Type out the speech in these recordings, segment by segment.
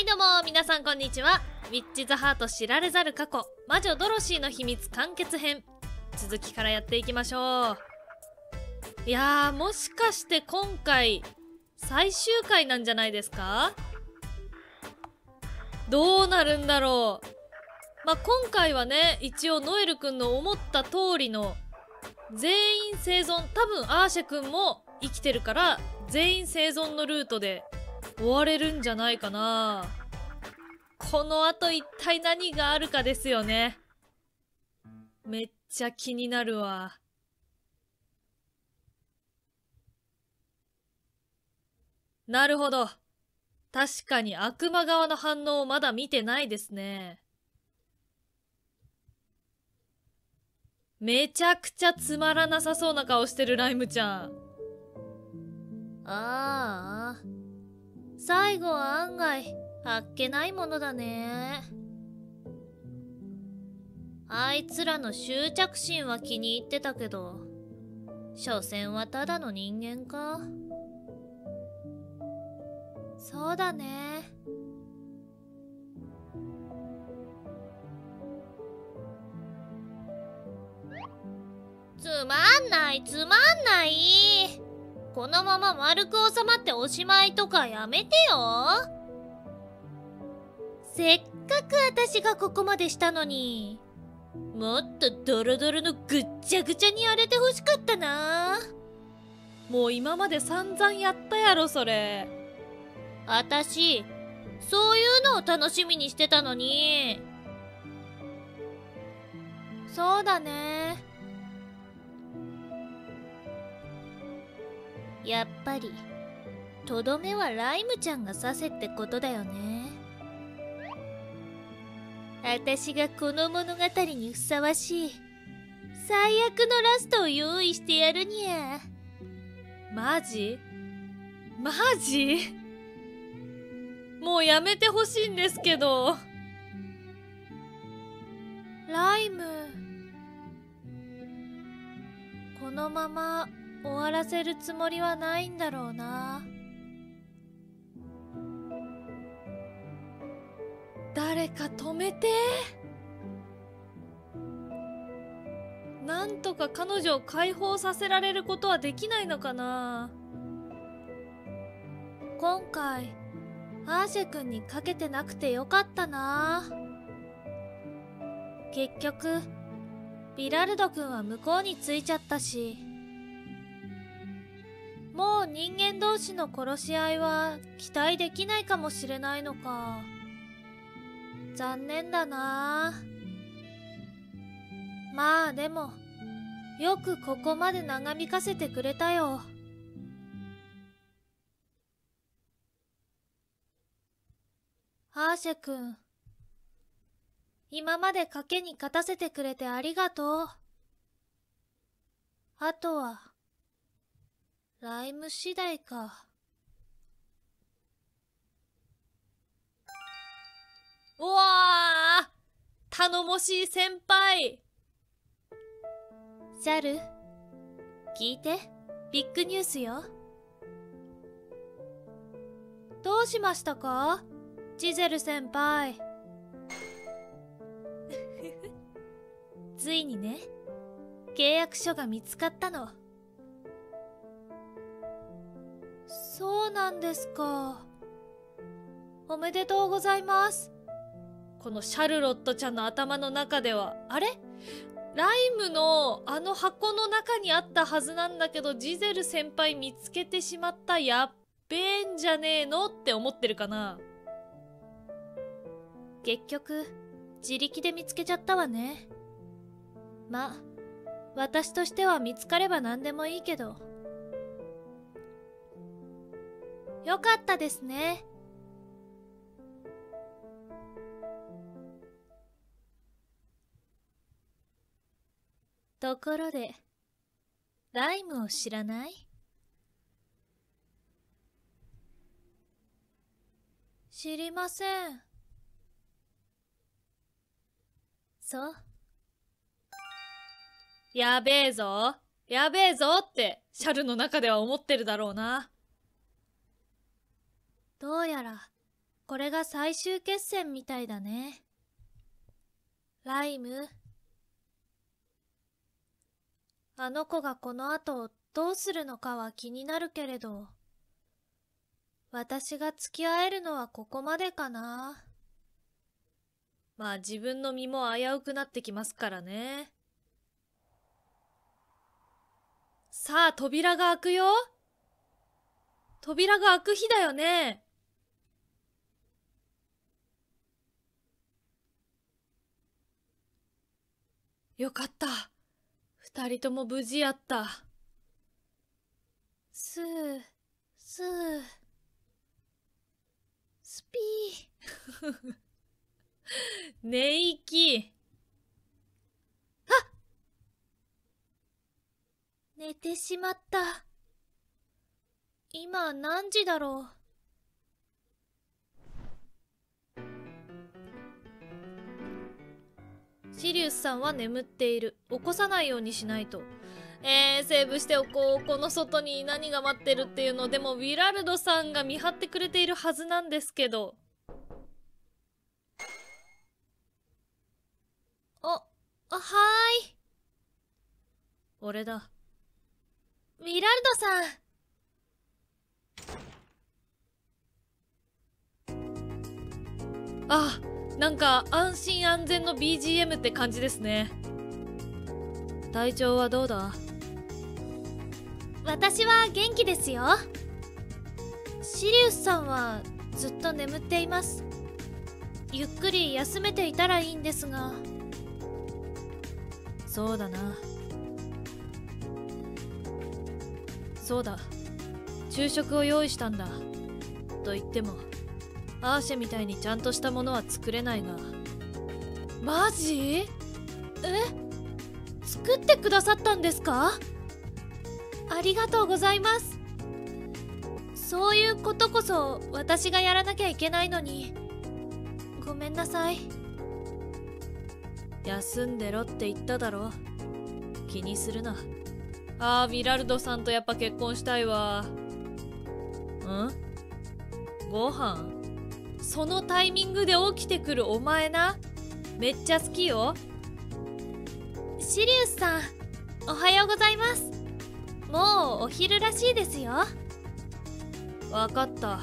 はいどうも皆さんこんにちは。ウィッチ・ザ・ハート知られざる過去魔女ドロシーの秘密完結編。続きからやっていきましょう。いやーもしかして今回最終回なんじゃないですか？どうなるんだろう。まあ、今回はね一応ノエルくんの思った通りの全員生存多分アーシェくんも生きてるから全員生存のルートで終われるんじゃないかな。この後一体何があるかですよねめっちゃ気になるわなるほど確かに悪魔側の反応をまだ見てないですねめちゃくちゃつまらなさそうな顔してるライムちゃん。ああ。最後は案外、あっけないものだね。あいつらの執着心は気に入ってたけど、所詮はただの人間か。そうだね。つまんないつまんないこのまま丸く収まっておしまいとかやめてよせっかく私がここまでしたのに。もっとドロドロのぐっちゃぐちゃに荒れてほしかったな。もう今まで散々やったやろそれ。私そういうのを楽しみにしてたのに。そうだね。やっぱりとどめはライムちゃんが刺せってことだよね。私がこの物語にふさわしい最悪のラストを用意してやるにゃ。マジ？マジ？もうやめてほしいんですけど。ライム。このまま終わらせるつもりはないんだろうな誰か止めて。なんとか彼女を解放させられることはできないのかな。今回アーシェ君にかけてなくてよかったな。結局ビラルド君は向こうに着いちゃったし。もう人間同士の殺し合いは期待できないかもしれないのか。残念だなまあでも、よくここまで長引かせてくれたよ。アーシェ君、今まで賭けに勝たせてくれてありがとう。あとは、ライム次第か。うわあ頼もしい先輩シャル、聞いて、ビッグニュースよ。どうしましたか？ジゼル先輩。ついにね、契約書が見つかったの。そうなんですか。おめでとうございます。このシャルロットちゃんの頭の中では、あれ？ライムのあの箱の中にあったはずなんだけど、ジゼル先輩見つけてしまった。やっべえんじゃねえのって思ってるかな？結局、自力で見つけちゃったわね。ま、私としては見つかれば何でもいいけど。よかったですね。ところで、ライムを知らない？知りません。そうやべえぞ。やべえぞって、シャルの中では思ってるだろうな。どうやら、これが最終決戦みたいだね。ライム。あの子がこの後どうするのかは気になるけれど、私が付き合えるのはここまでかな。まあ自分の身も危うくなってきますからね。さあ、扉が開くよ扉が開く日だよねよかった。二人とも無事やった。スー、スー、スピー。寝息。あ寝てしまった。今何時だろう。シリウスさんは眠っている。起こさないようにしないと。えー、セーブしておこう。この外に何が待ってるっていうの。でも、ウィラルドさんが見張ってくれているはずなんですけど。あ、あ、はーい。俺だ。ウィラルドさん。あ、なんか安心安全の BGM って感じですね。体調はどうだ？私は元気ですよ。シリウスさんはずっと眠っています。ゆっくり休めていたらいいんですが。そうだな。そうだ。昼食を用意したんだ。と言ってもアーシェみたいにちゃんとしたものは作れないが。マジ？え？作ってくださったんですか？ありがとうございます。そういうことこそ私がやらなきゃいけないのに。ごめんなさい。休んでろって言っただろ。気にするな。あーィラルドさんとやっぱ結婚したいわ。ん？ご飯？そのタイミングで起きてくるお前な。めっちゃ好きよ。シリウスさんおはようございます。もうお昼らしいですよ。分かった。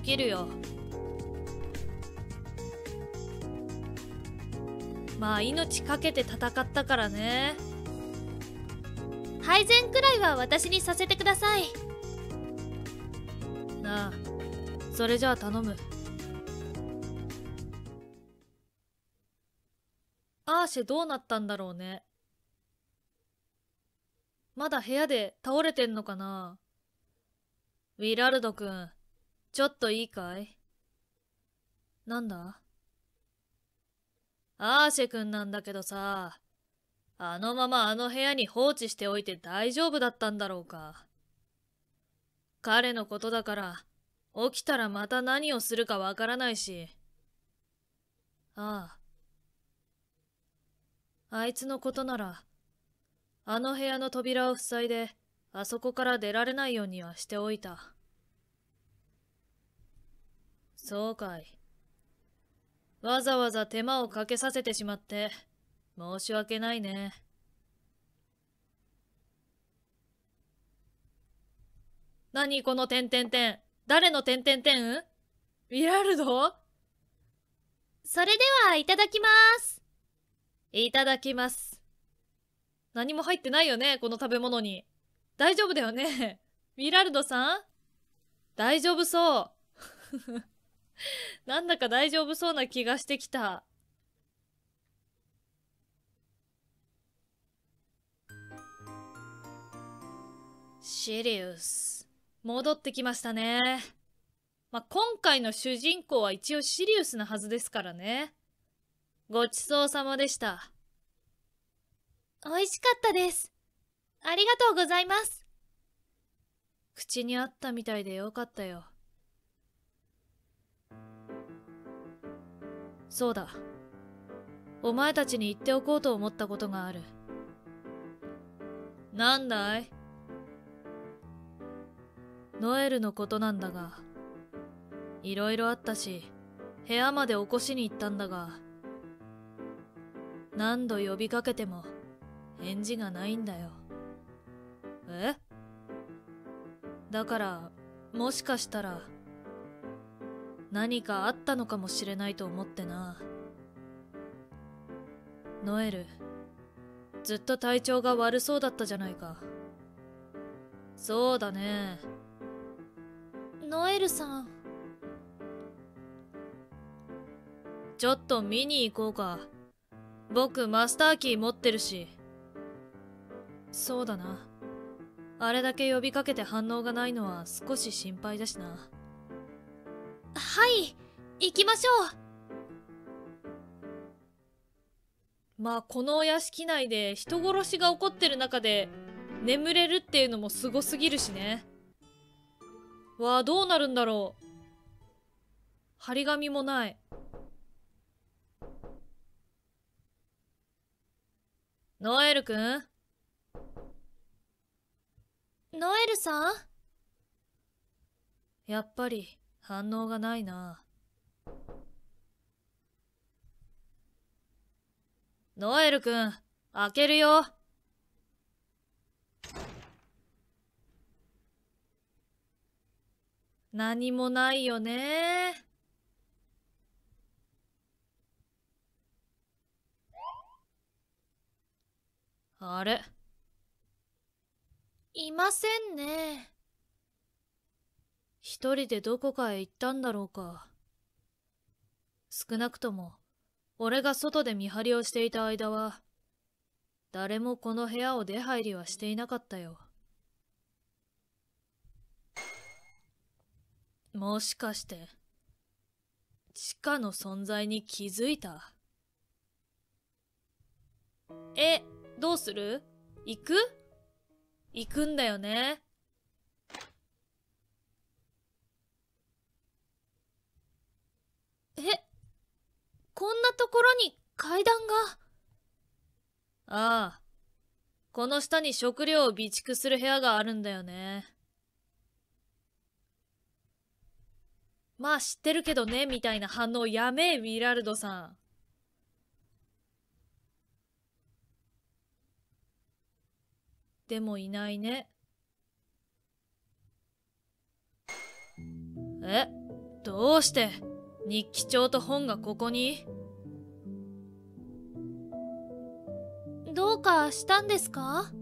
起きるよ。まあ命かけて戦ったからね。配膳くらいは私にさせてください。なあそれじゃあ頼む。アーシェどうなったんだろうね。まだ部屋で倒れてんのかなウィラルド君、ちょっといいかい？なんだ？アーシェ君なんだけどさ、あのままあの部屋に放置しておいて大丈夫だったんだろうか。彼のことだから、起きたらまた何をするかわからないし。ああ。あいつのことなら、あの部屋の扉を塞いで、あそこから出られないようにはしておいた。そうかい。わざわざ手間をかけさせてしまって、申し訳ないね。何この点々点。誰の点々点ウィラルド？それではいただきます。いただきます。何も入ってないよね、この食べ物に。大丈夫だよね。ミラルドさん？大丈夫そう。なんだか大丈夫そうな気がしてきた。シリウス。戻ってきましたね。まあ、今回の主人公は一応シリウスなはずですからね。ごちそうさまでした。美味しかったです。ありがとうございます。口にあったみたいでよかったよ。そうだ。お前たちに言っておこうと思ったことがある。なんだい？ノエルのことなんだが、いろいろあったし、部屋まで起こしに行ったんだが何度呼びかけても返事がないんだよ。え？だからもしかしたら何かあったのかもしれないと思ってな。ノエルずっと体調が悪そうだったじゃないか。そうだね。ノエルさん。ちょっと見に行こうか僕マスターキー持ってるし。そうだな。あれだけ呼びかけて反応がないのは少し心配だしな。はい行きましょう。まあこのお屋敷内で人殺しが起こってる中で眠れるっていうのもすごすぎるしね。わあどうなるんだろう。張り紙もないノエルくん？ノエルさん？やっぱり反応がないな。ノエルくん開けるよ。何もないよね。あれいませんね。一人でどこかへ行ったんだろうか。少なくとも俺が外で見張りをしていた間は誰もこの部屋を出入りはしていなかったよ。もしかして地下の存在に気づいた？えっどうする？行く？行くんだよね。え？こんなところに階段が？ああ。この下に食料を備蓄する部屋があるんだよね。まあ知ってるけどねみたいな反応やめえウィラルドさん。でもいないね。え？どうして？日記帳と本がここに？どうかしたんですか？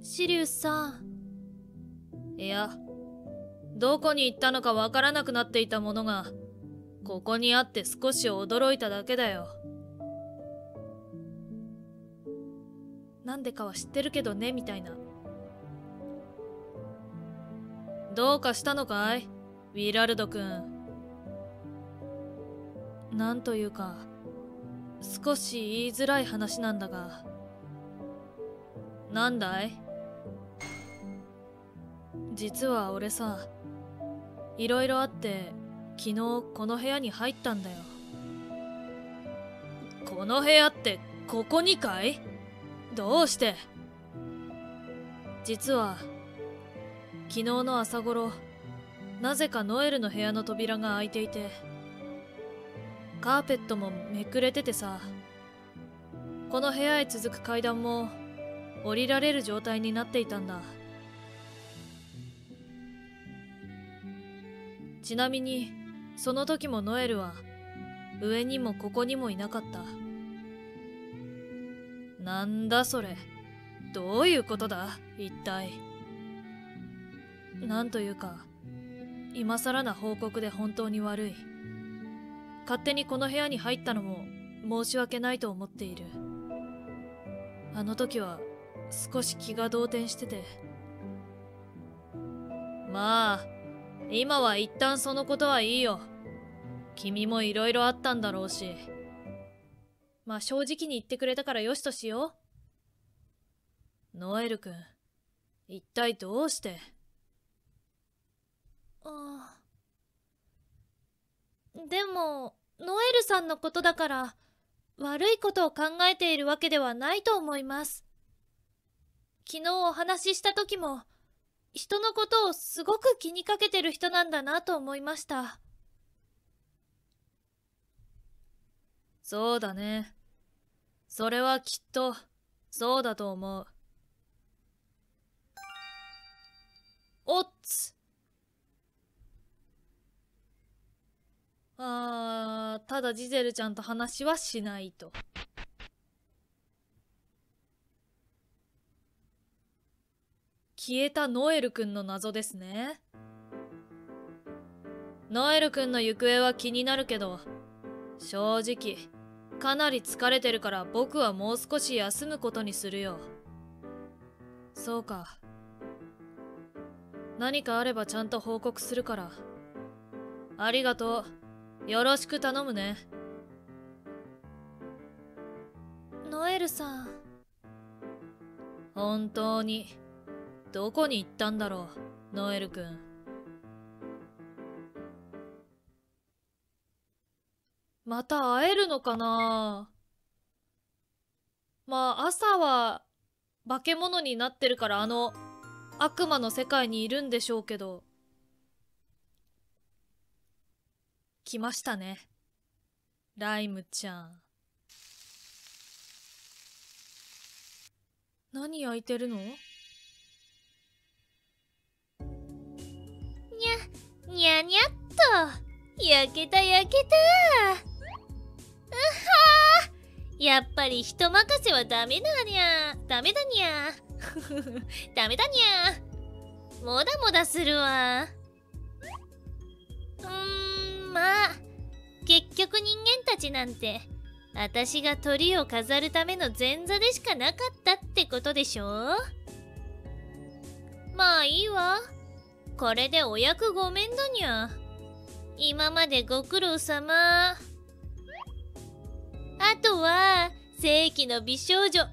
シリウスさん。いやどこに行ったのかわからなくなっていたものがここにあって少し驚いただけだよ。なんでかは知ってるけどねみたいな。どうかしたのかい？ウィラルド君。なんというか少し言いづらい話なんだが。なんだい？実は俺さいろいろあって昨日この部屋に入ったんだよ。この部屋ってここにかい？どうして？実は昨日の朝頃なぜかノエルの部屋の扉が開いていてカーペットもめくれててさこの部屋へ続く階段も降りられる状態になっていたんだ。ちなみにその時もノエルは上にもここにもいなかった。なんだそれ。どういうことだ一体。なんというか今更な報告で本当に悪い。勝手にこの部屋に入ったのも申し訳ないと思っている。あの時は少し気が動転してて。まあ今は一旦そのことはいいよ。君も色々あったんだろうし。まあ正直に言ってくれたからよしとしよう。ノエル君一体どうして？あでもノエルさんのことだから悪いことを考えているわけではないと思います。昨日お話しした時も人のことをすごく気にかけてる人なんだなと思いました。そうだね。それはきっとそうだと思う。おっつ。あーただジゼルちゃんと話はしないと。消えたノエルくんの謎ですね。ノエルくんの行方は気になるけど正直かなり疲れてるから僕はもう少し休むことにするよ。そうか。何かあればちゃんと報告するから。ありがとう。よろしく頼むね。ノエルさん。本当に。どこに行ったんだろうノエルくんまた会えるのかな。まあ朝は化け物になってるからあの悪魔の世界にいるんでしょうけど。来ましたね。ライムちゃん。何焼いてるの？にゃにゃにゃっと。焼けた焼けた。うはー。やっぱり人任せはダメだにゃ。ダメだにゃ。ダメだにゃ。もだもだするわ。まあ結局人間たちなんて私が鳥を飾るための前座でしかなかったってことでしょ？まあいいわ。これでお役ごめんだにゃ。今までご苦労様。あとは正規の美少女ライ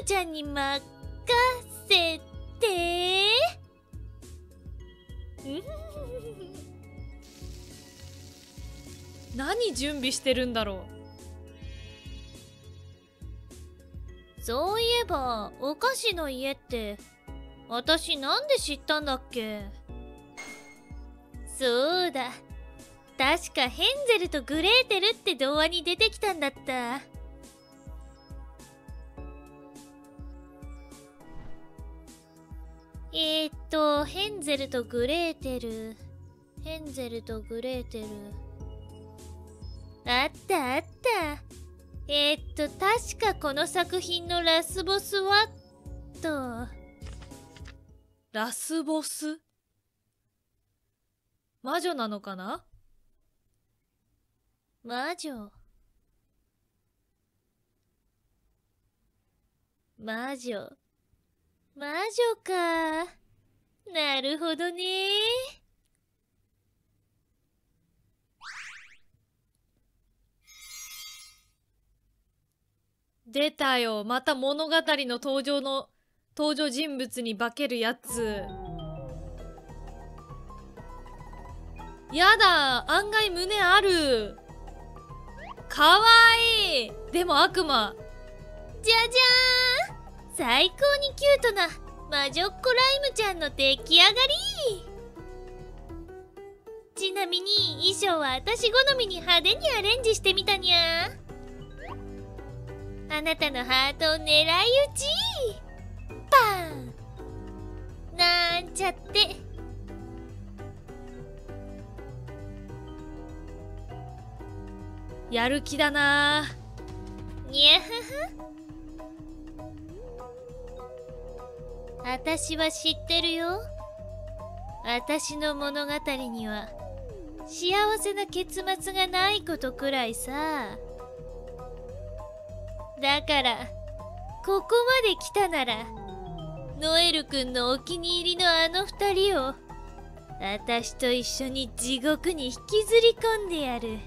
ムちゃんに任せて。何準備してるんだろう？そういえばお菓子の家って私なんで知ったんだっけ？そうだ。確かヘンゼルとグレーテルって童話に出てきたんだった。えー、っとヘンゼルとグレーテル。ヘンゼルとグレーテル。あったあった。えー、っと確かこの作品のラスボスは？と。ラスボス？魔女なのかな？魔女。魔女。魔女か。なるほどね出たよ。また物語の登場の登場人物に化けるやつ。やだ。案外胸ある。かわいい。でも悪魔。じゃじゃーん。最高にキュートな。魔女っ子ライムちゃんの出来上がり。ちなみに衣装は私好みに派手にアレンジしてみたにゃあなたのハートを狙い撃ち。パン。なんちゃって。やる気だな。にゃはは私は知ってるよ。私の物語には幸せな結末がないことくらいさだからここまで来たならノエル君のお気に入りのあの二人を私と一緒に地獄に引きずり込んでやる。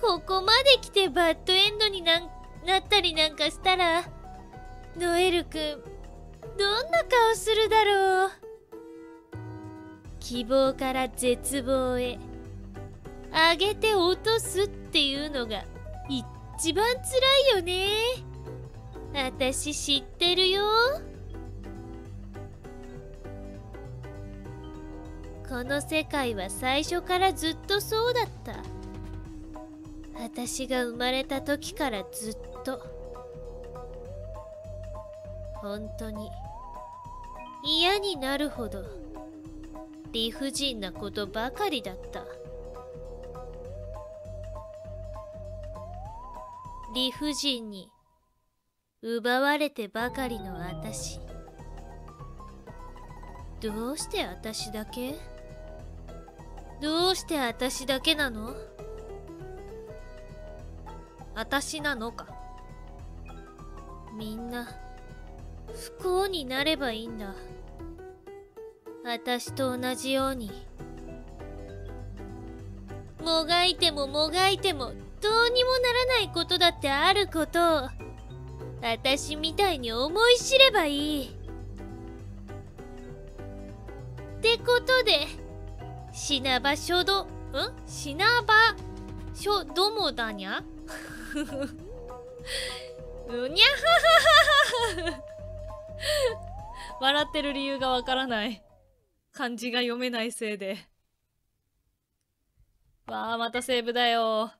ここまで来てバッドエンドにななったりなんかしたらノエル君どんな顔するだろう。希望から絶望へ上げて落とすっていうのが一一番辛いよね。私知ってるよ。この世界は最初からずっとそうだった。私が生まれた時からずっと。本当に。嫌になるほど。理不尽なことばかりだった。理不尽に奪われてばかりの私。どうして私だけ？どうして私だけなの？私なのか。みんな不幸になればいいんだ。私と同じように。もがいてももがいてもどうにもならないことだってあることを私みたいに思い知ればいい。ってことで死なば書道ん？死なば書どもだにゃ？うにゃはははは。笑ってる理由がわからない。漢字が読めないせいで。わあまたセーブだよ。